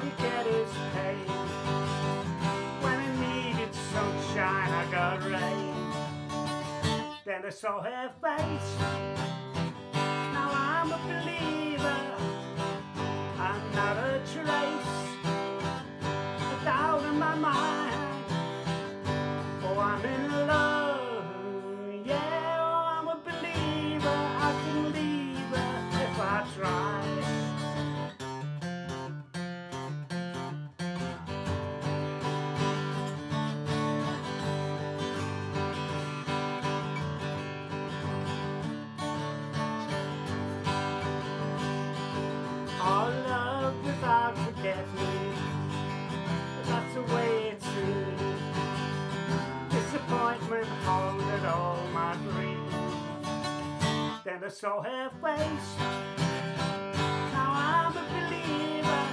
All you get is pain. When I needed sunshine, I got rain. Then I saw her face. Disappointment haunted all my dreams. Then I saw her face. Now I'm a believer.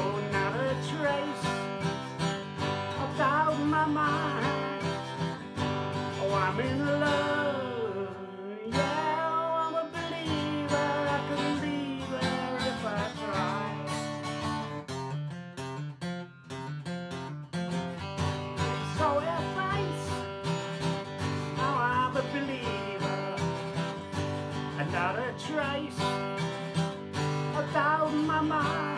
Oh, not a trace of doubt in my mind. Oh, I'm in love. Trace doubt my mind.